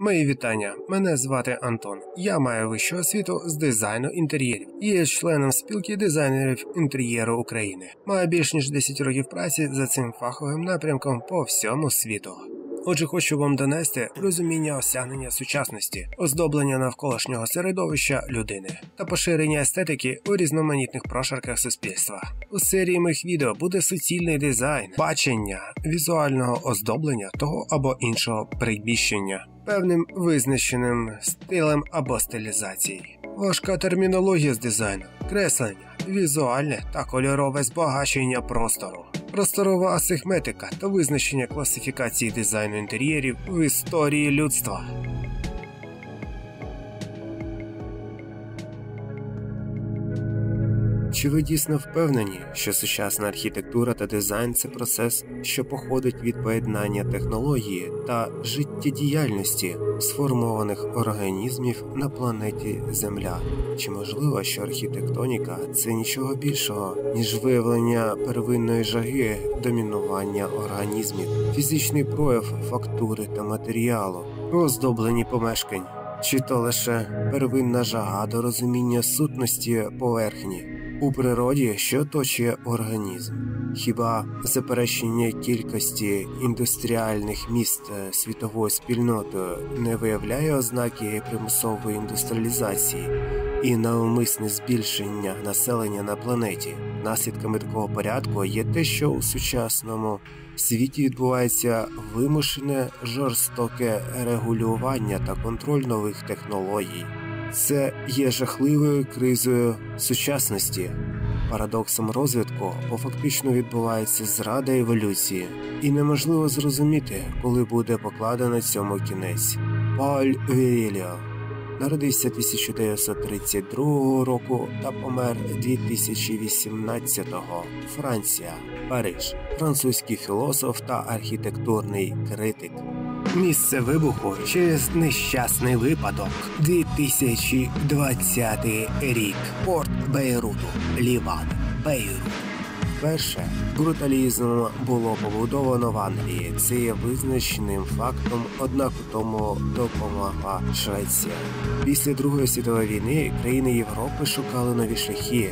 Мої вітання. Мене звати Антон. Я маю вищу освіту з дизайну інтер'єрів є членом спілки дизайнерів інтер'єру України. Маю більш ніж 10 років праці за цим фаховим напрямком по всьому світу. Отже, хочу вам донести розуміння осягнення сучасності, оздоблення навколишнього середовища людини та поширення естетики у різноманітних прошарках суспільства. У серії моїх відео буде суцільний дизайн, бачення візуального оздоблення того або іншого прибіщення, певним визначеним стилем або стилізацією. Важка термінологія з дизайну, креслення, візуальне та кольорове збагачення простору. Просторова асихметика та визначення класифікації дизайну інтер'єрів в історії людства. Чи ви дійсно впевнені, що сучасна архітектура та дизайн це процес, що походить від поєднання технології та життєдіяльності сформованих організмів на планеті Земля? Чи можливо, що архітектоніка це нічого більшого, ніж виявлення первинної жаги домінування організмів, фізичний прояв фактури та матеріалу, оздоблені помешкань? Чи то лише первинна жага до розуміння сутності поверхні? У природі, що оточує організм, хіба заперечення кількості індустріальних міст світовою спільнотою не виявляє ознаки примусової індустріалізації і навмисне збільшення населення на планеті? Наслідками такого порядку є те, що у сучасному світі відбувається вимушене жорстоке регулювання та контроль нових технологій. Це є жахливою кризою сучасності, парадоксом розвитку, бо фактично відбувається зрада еволюції, і неможливо зрозуміти, коли буде покладено цьому кінець. Пауль Віріліо народився 1932 року та помер 2018-го. Франція, Париж, французький філософ та архітектурний критик. Місце вибуху через нещасний випадок 2020 рік. Порт Бейруту, Ліван, Бейрут. Перше бруталізм було побудовано в Англії. Це є визначеним фактом, однак у тому допомогла Швеція. Після Другої світової війни країни Європи шукали нові шляхи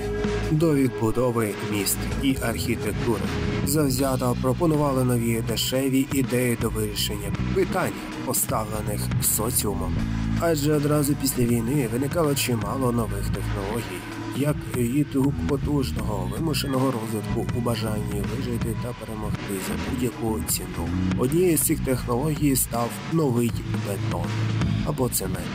до відбудови міст і архітектури. Завзято пропонували нові дешеві ідеї до вирішення питань, поставлених соціумом. Адже одразу після війни виникало чимало нових технологій як відгук потужного вимушеного розвитку у бажанні вижити та перемогти за будь-яку ціну. Однією з цих технологій став новий бетон або цемент,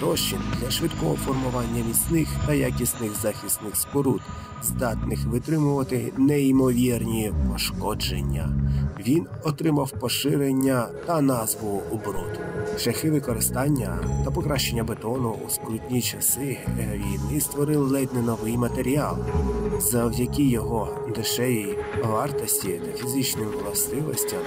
розчин для швидкого формування міцних та якісних захисних споруд, здатних витримувати неймовірні пошкодження. Він отримав поширення та назву бруд. Шляхи використання та покращення бетону у скрутні часи війни створили ледь не новий матеріал. Завдяки його дешевій вартості та фізичним властивостям,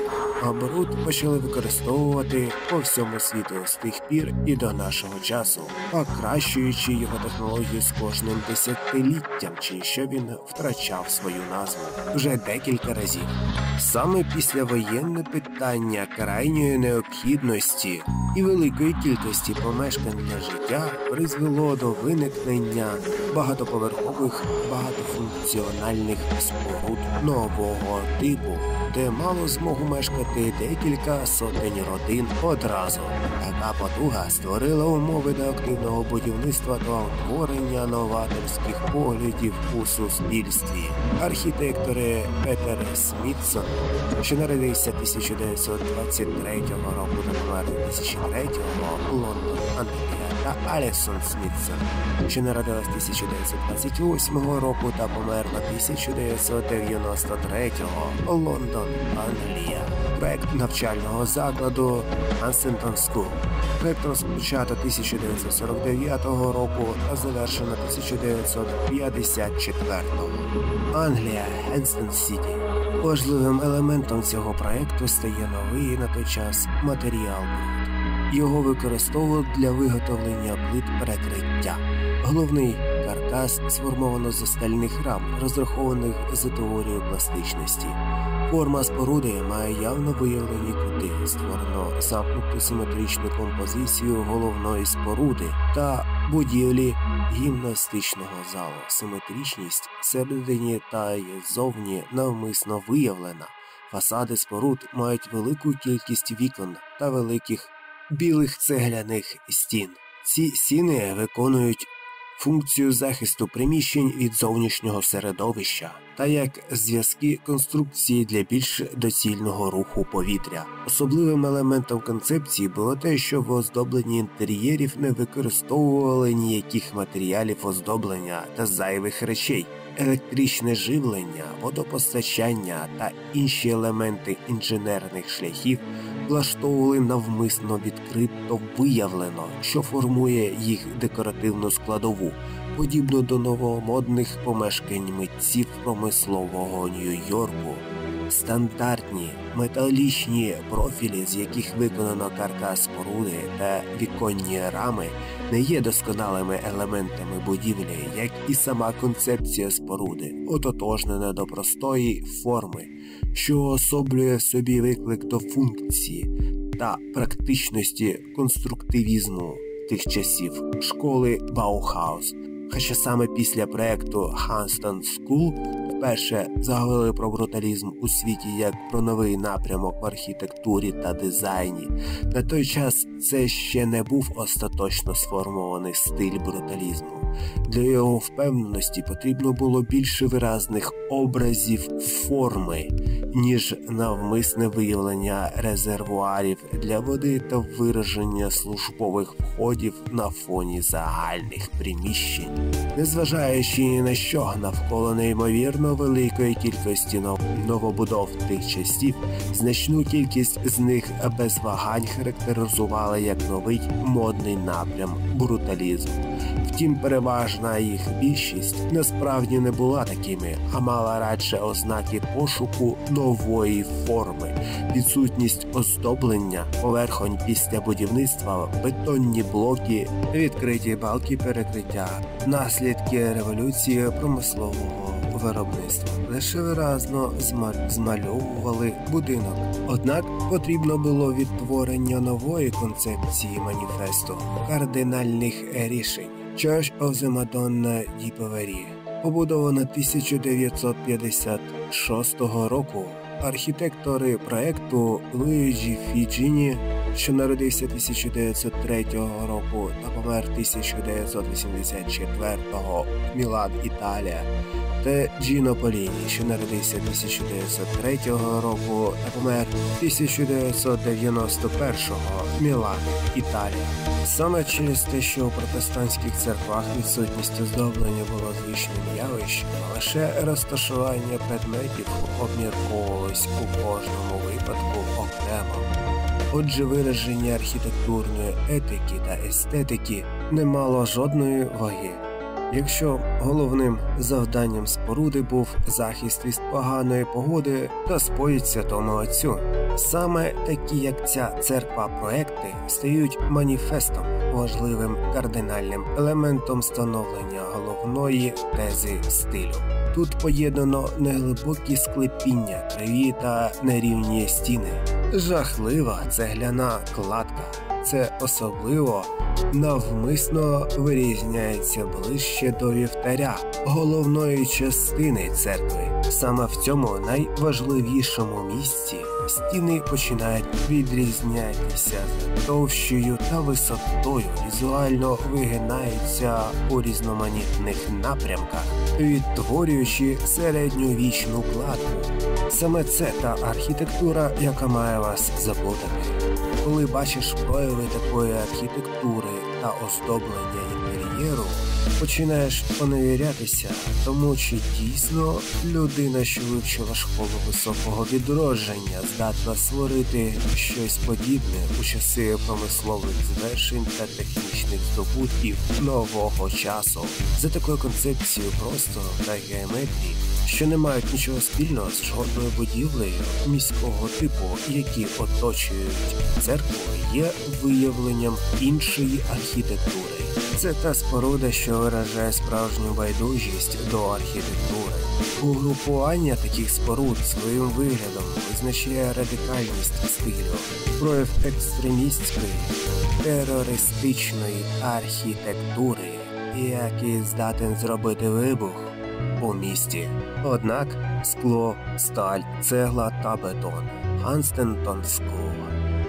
бруд почали використовувати по всьому світу з тих пір і до нашого часу, покращуючи його технологію з кожним десятиліттям, чи що він втрачав свою назву вже декілька разів. Саме післявоєнне питання крайньої необхідності і великої кількості помешкань для життя призвело до виникнення багатоповерхових багатофункціональних споруд нового типу, де мало змогу мешкати декілька сотень родин одразу. Така потуга створила умови для активного будівництва та утворення новаторських поглядів у суспільстві. Архітектори Петер Смітсон, що народився 1923 року та помер 2003 Лондон, Англія, та Алексон Смітсон, що народилась 1928 року та померла 1993 Лондон, Англія. Проект навчального закладу Hunstanton School. Проект розпочато 1949 року та завершено 1954 Англія Hunstanton City. Важливим елементом цього проекту стає новий на той час матеріал бруд. Його використовували для виготовлення плит перекриття. Головний каркас сформовано з остальних рам, розрахованих за теорією пластичності. Форма споруди має явно виявлені кути, створено замкнуту симетричну композицію головної споруди та будівлі гімнастичного залу. Симетричність всередині та зовні навмисно виявлена. Фасади споруд мають велику кількість вікон та великих білих цегляних стін. Ці стіни виконують функцію захисту приміщень від зовнішнього середовища та як зв'язки конструкції для більш доцільного руху повітря. Особливим елементом концепції було те, що в оздобленні інтер'єрів не використовували ніяких матеріалів оздоблення та зайвих речей. Електричне живлення, водопостачання та інші елементи інженерних шляхів влаштовували навмисно відкрито виявлено, що формує їх декоративну складову, подібно до новомодних помешкань митців промислового Нью-Йорку. Стандартні металічні профілі, з яких виконано каркас споруди та віконні рами, не є досконалими елементами будівлі, як і сама концепція споруди, ототожнена до простої форми, що особлює в собі виклик до функції та практичності конструктивізму тих часів школи Баухаус. Хоча саме після проекту Hanston School вперше заговорили про бруталізм у світі як про новий напрямок в архітектурі та дизайні. На той час це ще не був остаточно сформований стиль бруталізму. Для його впевненості потрібно було більше виразних образів форми, ніж навмисне виявлення резервуарів для води та вираження службових входів на фоні загальних приміщень. Незважаючи ні на що навколо неймовірно великої кількості новобудов тих часів, значну кількість з них без вагань характеризували як новий модний напрям бруталізму. Втім, переважна їх більшість насправді не була такими, а мала радше ознаки пошуку нової форми, відсутність оздоблення, поверхонь після будівництва, бетонні блоки, відкриті балки перекриття, наслідки революції промислового виробництва. Лише виразно змальовували будинок. Однак потрібно було відтворення нової концепції маніфесту, кардинальних рішень. Church of the Madonna dei Poveri, побудована 1956 року. Архітектори проекту Луїджі Фіджіні, що народився 1903 року та помер 1984-го Мілан, Італія, та Джіно Поліні, що народився 1903 року та помер 1991-го Мілан, Італія. Саме через те, що у протестантських церквах відсутність оздоблення було звичним явищем, лише розташування предметів обмірковувалось у кожному випадку окремо. Отже, вираження архітектурної етики та естетики не мало жодної ваги. Якщо головним завданням споруди був захист від поганої погоди, то споїть святому отцю. Саме такі, як ця церква проекти, стають маніфестом, важливим кардинальним елементом становлення головної тези стилю. Тут поєднано неглибокі склепіння, криві та нерівні стіни, жахлива цегляна кладка. Це особливо навмисно вирізняється ближче до вівтаря, головної частини церкви. Саме в цьому найважливішому місці стіни починають відрізнятися товщою та висотою, візуально вигинаються у різноманітних напрямках, відтворюючи середньовічну кладку. Саме це та архітектура, яка має вас заплутати. Коли бачиш прояви такої архітектури та оздоблення інтер'єру, починаєш поневірятися, тому чи дійсно людина, що вивчила школу високого відродження, здатна створити щось подібне у часи промислових звершень та технічних здобутків нового часу. За такою концепцією простору та геометрії що не мають нічого спільного з жодною будівлею міського типу, які оточують церкву, є виявленням іншої архітектури. Це та споруда, що виражає справжню байдужість до архітектури. Угрупування таких споруд своїм виглядом визначає радикальність стилю, прояв екстремістської, терористичної архітектури, який здатен зробити вибух у місті. Однак скло, сталь, цегла та бетон, Hunstanton School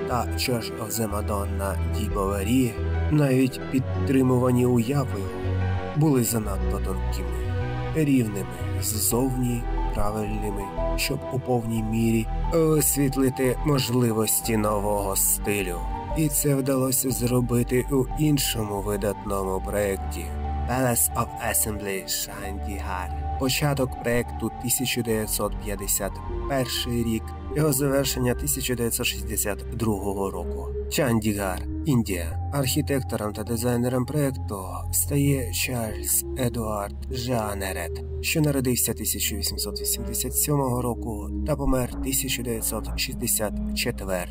та Church of the Madonna dei Poveri, навіть підтримувані уявою, були занадто тонкими, рівними ззовні правильними, щоб у повній мірі освітлити можливості нового стилю. І це вдалося зробити у іншому видатному проєкті Palace of Assembly Чандігар. Початок проекту 1951 рік, його завершення 1962 року. Чандігар, Індія. Архітектором та дизайнером проекту стає Чарльз Едуард Жанерет, що народився 1887 року та помер 1964.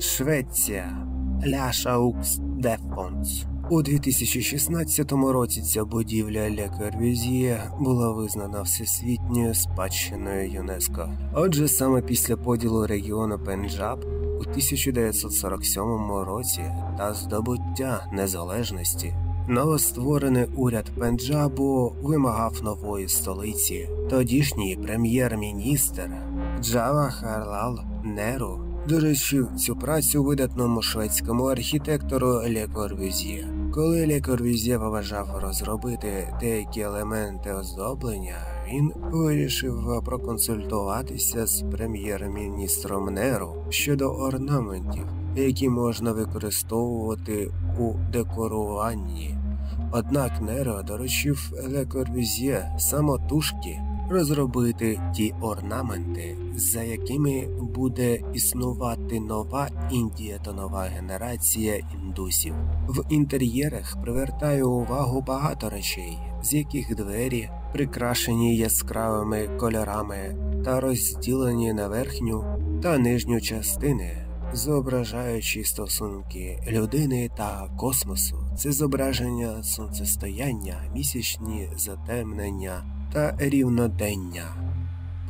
Швеція Ляшаукс Дефонс. У 2016 році ця будівля Corbusier була визнана всесвітньою спадщиною ЮНЕСКО. Отже, саме після поділу регіону Пенджаб у 1947 році та здобуття незалежності новостворений уряд Пенджабу вимагав нової столиці. Тодішній прем'єр-міністр Джавахарлал Неру доручив цю працю видатному шведському архітектору Ле. Коли Ле Корбюзьє побажав розробити деякі елементи оздоблення, він вирішив проконсультуватися з прем'єр-міністром Неру щодо орнаментів, які можна використовувати у декоруванні. Однак Неро доручив Ле Корвізє самотужки розробити ті орнаменти, за якими буде існувати нова Індія та нова генерація індусів. В інтер'єрах привертає увагу багато речей, з яких двері прикрашені яскравими кольорами та розділені на верхню та нижню частини. Зображаючи стосунки людини та космосу, це зображення сонцестояння, місячні затемнення та рівнодення.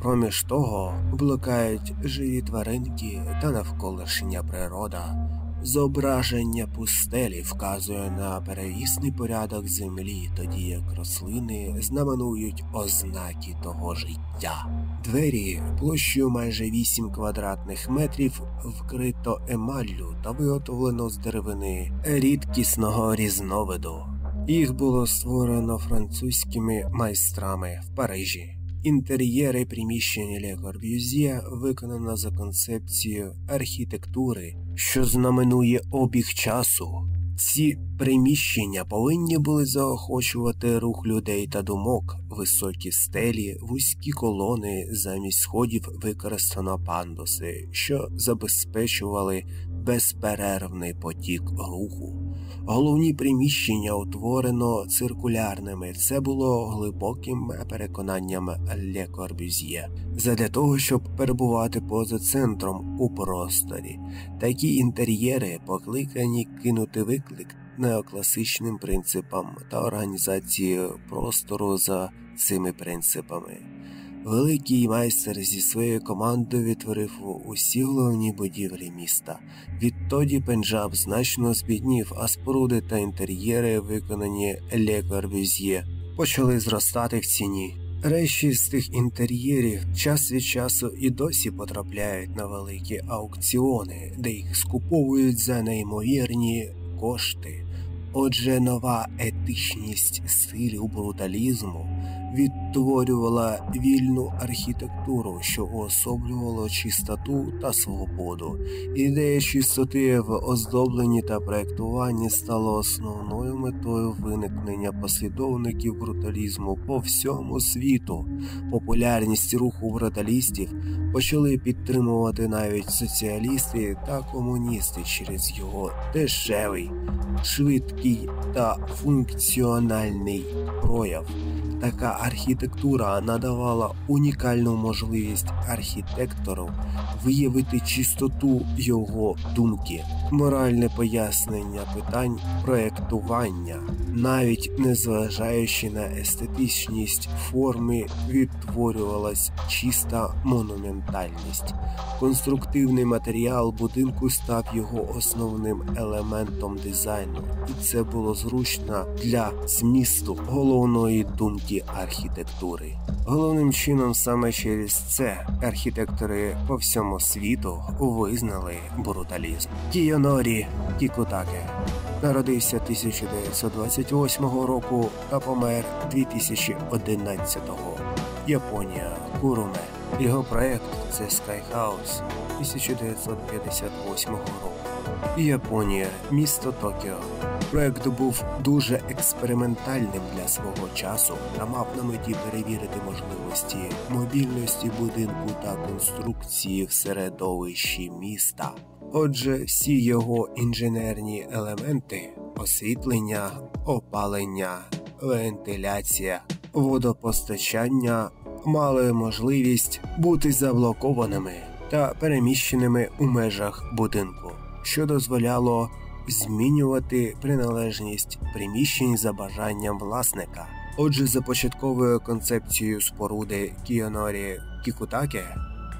Проміж того блукають живі тваринки та навколишня природа. Зображення пустелі вказує на перевісний порядок землі, тоді як рослини знаменують ознаки того життя. Двері площею майже 8 квадратних метрів вкрито емаллю та виготовлено з деревини рідкісного різновиду. Їх було створено французькими майстрами в Парижі. Інтер'єри приміщення Ле Корбюзє виконано за концепцією архітектури, що знаменує обіг часу. Ці приміщення повинні були заохочувати рух людей та думок, високі стелі, вузькі колони, замість сходів використано пандуси, що забезпечували безперервний потік руху. Головні приміщення утворено циркулярними. Це було глибоким переконанням Ле Корбюз'є. Задля того, щоб перебувати поза центром у просторі. Такі інтер'єри покликані кинути виклик неокласичним принципам та організації простору за цими принципами. Великий майстер зі своєю командою відтворив усі головні будівлі міста. Відтоді Пенджаб значно збіднів, а споруди та інтер'єри, виконані Ле Корбюз'є, почали зростати в ціні. Речі з тих інтер'єрів час від часу і досі потрапляють на великі аукціони, де їх скуповують за неймовірні кошти. Отже, нова етичність стилю бруталізму відтворювала вільну архітектуру, що уособлювало чистоту та свободу. Ідея чистоти в оздобленні та проєктуванні стала основною метою виникнення послідовників бруталізму по всьому світу. Популярність руху бруталістів почали підтримувати навіть соціалісти та комуністи через його дешевий, швидкий та функціональний прояв. Така архітектура надавала унікальну можливість архітектору виявити чистоту його думки, моральне пояснення питань проєктування, навіть незважаючи на естетичність форми, відтворювалась чиста монументальність. Конструктивний матеріал будинку став його основним елементом дизайну, і це було зручно для змісту головної думки архітектури. Головним чином саме через це архітектори по всьому світу визнали бруталізм. Кіонорі Кікутаке народився 1928 року та помер 2011-го. Японія Куруме. Його проект це Sky House 1958 року. Японія, місто Токіо. Проект був дуже експериментальним для свого часу та мав на меті перевірити можливості мобільності будинку та конструкції в середовищі міста. Отже, всі його інженерні елементи освітлення, опалення, вентиляція, водопостачання мали можливість бути заблокованими та переміщеними у межах будинку, що дозволяло змінювати приналежність приміщень за бажанням власника. Отже, за початковою концепцією споруди Кіонорі Кікутаке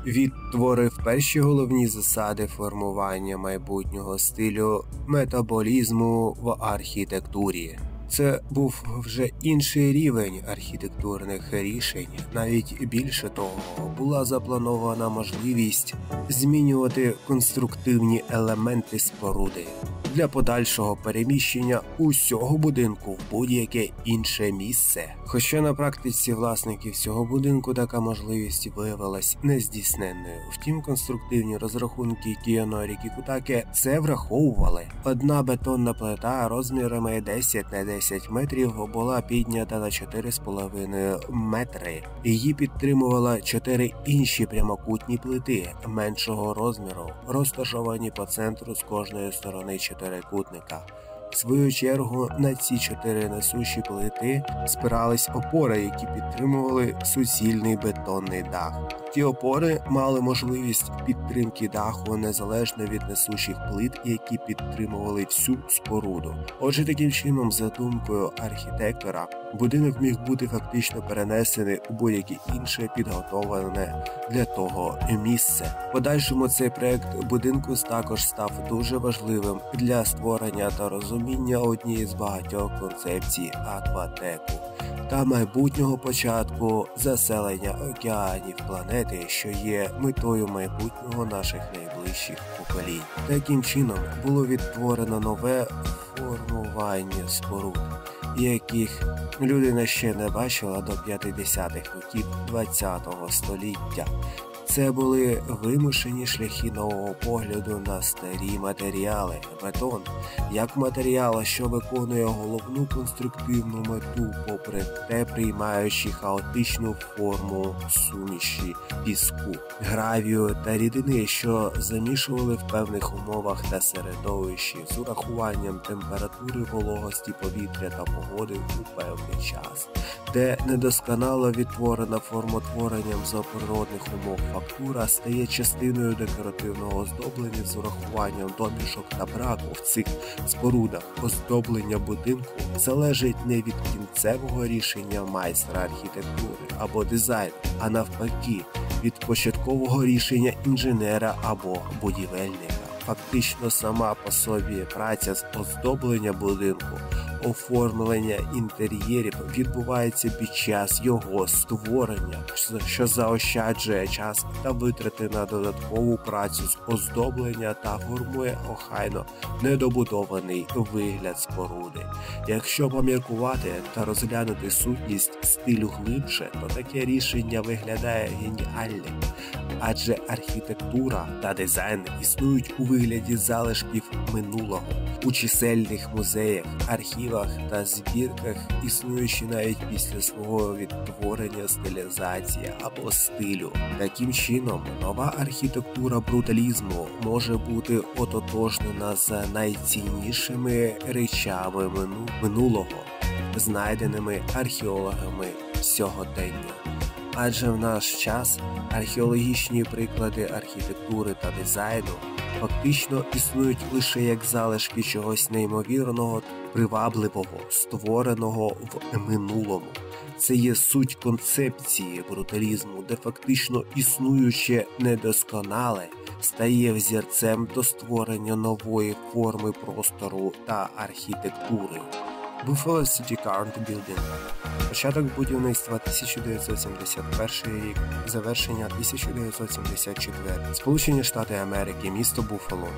відтворив перші головні засади формування майбутнього стилю метаболізму в архітектурі. Це був вже інший рівень архітектурних рішень. Навіть більше того, була запланована можливість змінювати конструктивні елементи споруди для подальшого переміщення усього будинку в будь-яке інше місце. Хоча на практиці власників цього будинку така можливість виявилась нездійсненною. Втім, конструктивні розрахунки Кіонорі Кікутаке це враховували. Одна бетонна плита розмірами 10 на 10 метрів була піднята на 4,5 метри. Її підтримувала чотири інші прямокутні плити меншого розміру, розташовані по центру з кожної сторони чотирикутника. В свою чергу на ці чотири несущі плити спирались опори, які підтримували суцільний бетонний дах. Ті опори мали можливість підтримки даху незалежно від несущих плит, які підтримували всю споруду. Отже, таким чином, за думкою архітектора, будинок міг бути фактично перенесений у будь-яке інше підготовлене для того місце. Подальшому цей проект будинку також став дуже важливим для створення та розуміння однієї з багатьох концепцій акватеку та майбутнього початку заселення океанів планети, що є метою майбутнього наших найближчих поколінь. Таким чином було відтворено нове формування споруд, яких людина ще не бачила до 50-х років ХХ століття. Це були вимушені шляхи нового погляду на старі матеріали, бетон, як матеріал, що виконує головну конструктивну мету, попри те, приймаючи хаотичну форму суміші піску, гравію та рідини, що замішували в певних умовах та середовищі з урахуванням температури, вологості повітря та погоди у певний час, де недосконало відтворена формотворенням за природних умов фактура стає частиною декоративного оздоблення з урахуванням домішок та браку в цих спорудах. Оздоблення будинку залежить не від кінцевого рішення майстра архітектури або дизайну, а навпаки, від початкового рішення інженера або будівельника. Фактично сама по собі праця з оздоблення будинку оформлення інтер'єрів відбувається під час його створення, що заощаджує час та витрати на додаткову працю з оздоблення та формує охайно недобудований вигляд споруди. Якщо поміркувати та розглянути сутність стилю глибше, то таке рішення виглядає геніальним, адже архітектура та дизайн існують у вигляді залишків минулого у чисельних музеях, архівах та збірках, існуючи навіть після свого відтворення стилізації або стилю. Таким чином, нова архітектура бруталізму може бути ототожнена з найціннішими речами минулого, знайденими археологами сьогодення. Адже в наш час археологічні приклади архітектури та дизайну фактично існують лише як залишки чогось неймовірного, привабливого, створеного в минулому. Це є суть концепції бруталізму, де фактично існуюче недосконале стає взірцем до створення нової форми простору та архітектури. Buffalo City Current Building. Початок будівництва 1971 рік, завершення 1974. Сполучені Штати Америки, місто Буфало.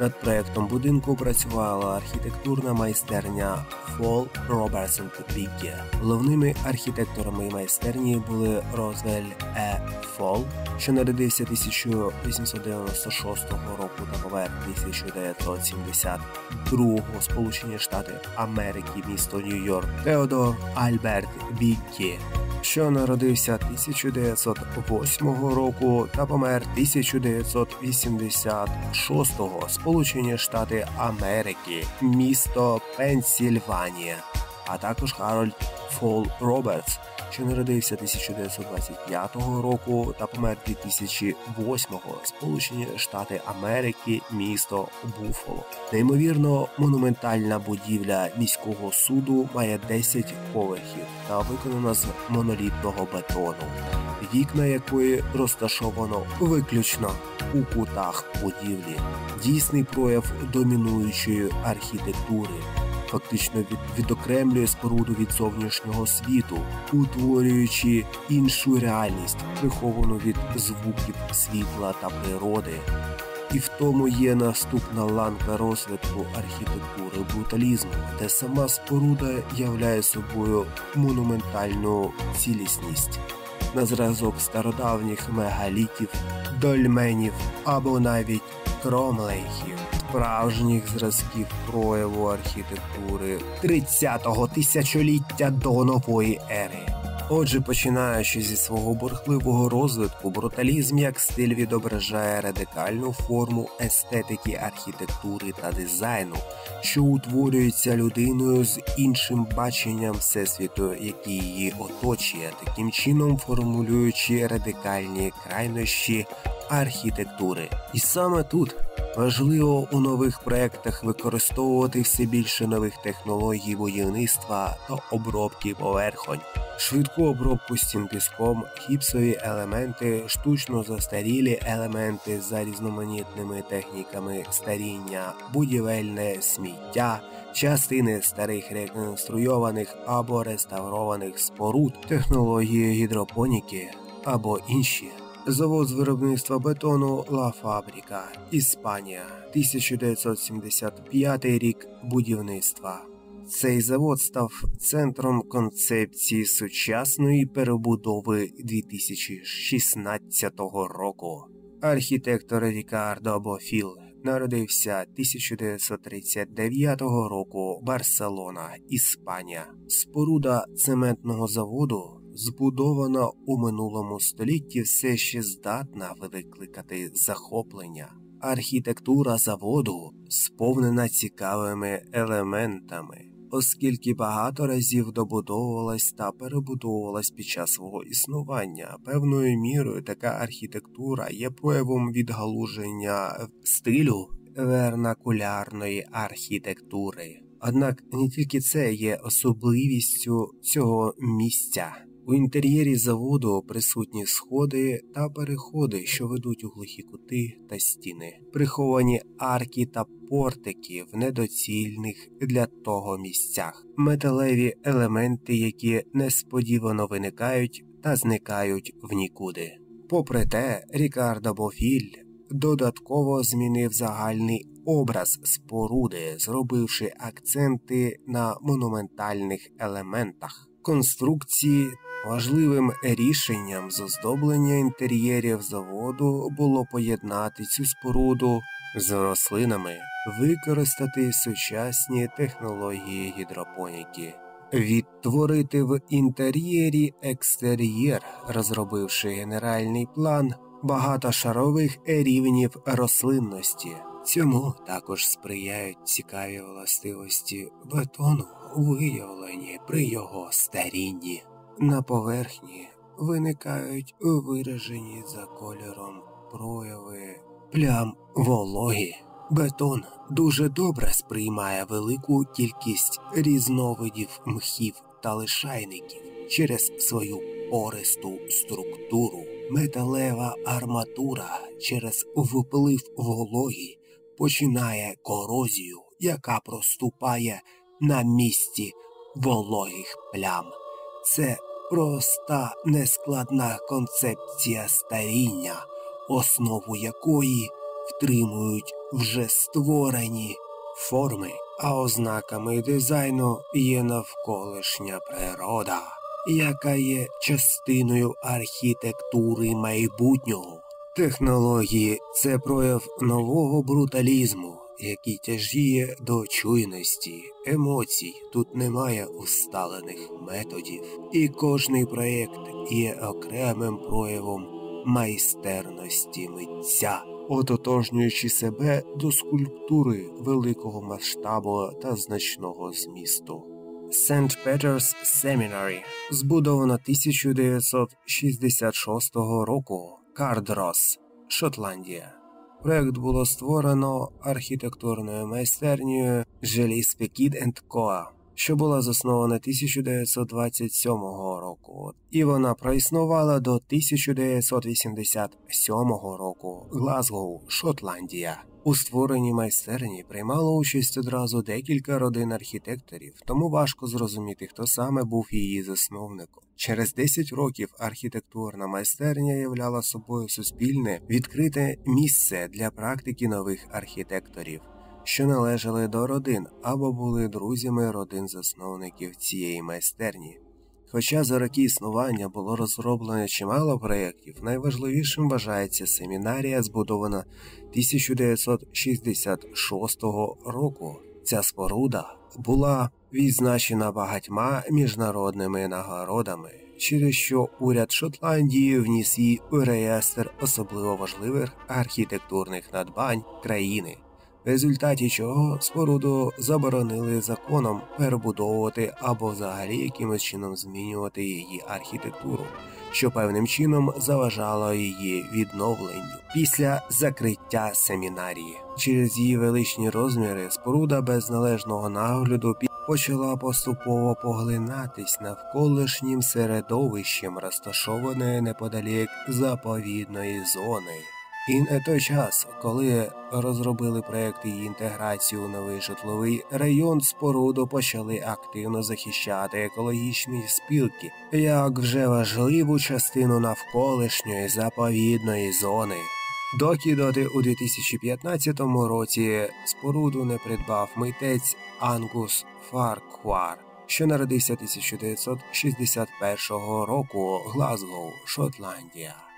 Над проектом будинку працювала архітектурна майстерня Фол Робертсон Бігге. Головними архітекторами майстерні були Розвель Е. Фол, що народився 1896 року та помер 1972 Сполучені Штати Америки, місто Нью-Йорк, Теодор Альберт Бігге, що народився 1908 року та помер 1986 Сполучені Штати Америки, місто Пенсільванія, а також Харольд Фол Робертс що народився 1925 року та помер 2008-го, Сполучені Штати Америки, місто Буфало. Неймовірно, монументальна будівля міського суду має 10 поверхів та виконана з монолітного бетону, вікна якої розташовано виключно у кутах будівлі, дійсний прояв домінуючої архітектури фактично від, відокремлює споруду від зовнішнього світу, утворюючи іншу реальність, приховану від звуків світла та природи. І в тому є наступна ланка розвитку архітектури бруталізму, де сама споруда являє собою монументальну цілісність на зразок стародавніх мегалітів, дольменів або навіть кромлейхів справжніх зразків прояву архітектури 30-го тисячоліття до нової ери. Отже, починаючи зі свого бурхливого розвитку, бруталізм як стиль відображає радикальну форму естетики архітектури та дизайну, що утворюється людиною з іншим баченням всесвіту, який її оточує, таким чином формулюючи радикальні крайнощі архітектури. І саме тут важливо у нових проектах використовувати все більше нових технологій будівництва та обробки поверхонь, швидку обробку стін піском, гіпсові елементи, штучно застарілі елементи за різноманітними техніками старіння, будівельне сміття. Частини старих реконструйованих або реставрованих споруд, технології гідропоніки або інші Завод з виробництва бетону Ла Фабрика, Іспанія, 1975 рік будівництва. Цей завод став центром концепції сучасної перебудови 2016 року. Архітектор Рікардо Бофіл народився 1939 року Барселона, Іспанія. Споруда цементного заводу збудована у минулому столітті, все ще здатна викликати захоплення. Архітектура заводу сповнена цікавими елементами, оскільки багато разів добудовувалась та перебудовувалась під час свого існування. Певною мірою така архітектура є проявом відгалуження стилю вернакулярної архітектури. Однак не тільки це є особливістю цього місця. У інтер'єрі заводу присутні сходи та переходи, що ведуть у глухі кути та стіни, приховані арки та портики в недоцільних для того місцях, металеві елементи, які несподівано виникають та зникають в нікуди. Попри те, Рікардо Бофіль додатково змінив загальний образ споруди, зробивши акценти на монументальних елементах конструкції. Важливим рішенням з оздоблення інтер'єрів заводу було поєднати цю споруду з рослинами, використати сучасні технології гідропоніки, відтворити в інтер'єрі екстер'єр, розробивши генеральний план багатошарових рівнів рослинності. Цьому також сприяють цікаві властивості бетону, виявлені при його старінні. На поверхні виникають виражені за кольором прояви плям вологі. Бетон дуже добре сприймає велику кількість різновидів мхів та лишайників через свою пористу структуру. Металева арматура через вплив вологі починає корозію, яка проступає на місці вологих плям. Це проста нескладна концепція старіння, основу якої втримують вже створені форми, а ознаками дизайну є навколишня природа, яка є частиною архітектури майбутнього. Технології це прояв нового бруталізму, який тяжіє до чуйності, емоцій. Тут немає усталених методів, і кожний проєкт є окремим проявом майстерності митця, ототожнюючи себе до скульптури великого масштабу та значного змісту. St. Peter's Seminary збудовано 1966 року Кардрос, Шотландія. Проект було створено архітектурною майстернею Желіс Пекід Co., що була заснована 1927 року, і вона проіснувала до 1987 року Глазгоу, Шотландія. У створенні майстерні приймало участь одразу декілька родин архітекторів, тому важко зрозуміти, хто саме був її засновником. Через 10 років архітектурна майстерня являла собою суспільне відкрите місце для практики нових архітекторів, що належали до родин або були друзями родин засновників цієї майстерні. Хоча за роки існування було розроблено чимало проєктів, найважливішим вважається семінарія, збудована 1966 року. Ця споруда була відзначена багатьма міжнародними нагородами, через що уряд Шотландії вніс її у реєстр особливо важливих архітектурних надбань країни в результаті чого споруду заборонили законом перебудовувати або взагалі якимось чином змінювати її архітектуру, що певним чином заважало її відновленню після закриття семінарії. Через її величні розміри споруда без належного нагляду почала поступово поглинатись навколишнім середовищем, розташованої неподалік заповідної зони. І на той час, коли розробили проект її інтеграції у новий житловий район, споруду почали активно захищати екологічні спілки, як вже важливу частину навколишньої заповідної зони. Доки доти у 2015 році споруду не придбав митець Ангус Фарквар, що народився 1961 року Глазгоу, Шотландія.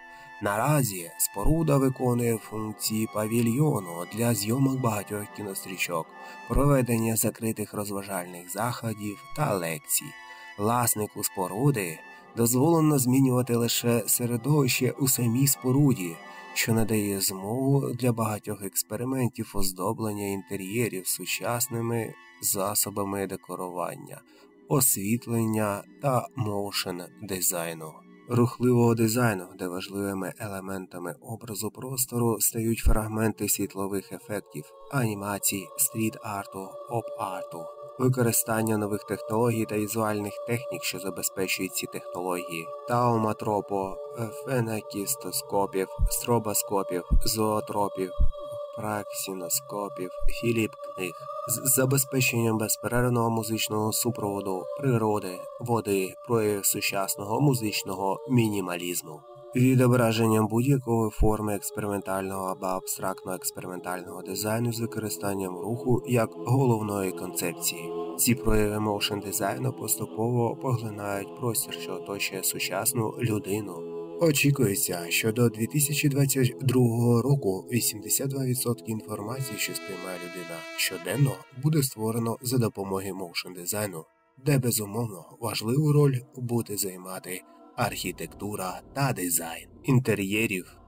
Наразі споруда виконує функції павільйону для зйомок багатьох кінострічок, проведення закритих розважальних заходів та лекцій. Власнику споруди дозволено змінювати лише середовище у самій споруді, що надає змогу для багатьох експериментів оздоблення інтер'єрів сучасними засобами декорування, освітлення та моушен дизайну рухливого дизайну, де важливими елементами образу простору стають фрагменти світлових ефектів, анімацій, стріт арту, оп арту, використання нових технологій та візуальних технік, що забезпечують ці технології, тауматропо, фенакістоскопів, стробоскопів, зоотропів, праксіноскопів, філіп книг, з забезпеченням безперервного музичного супроводу, природи, води, проявів сучасного музичного мінімалізму. Відображенням будь-якої форми експериментального або абстрактно експериментального дизайну з використанням руху як головної концепції. Ці прояви моушен дизайну поступово поглинають простір, що оточує сучасну людину. Очікується, що до 2022 року 82% інформації, що сприймає людина щоденно, буде створено за допомогою моушен дизайну, де безумовно важливу роль буде займати архітектура та дизайн інтер'єрів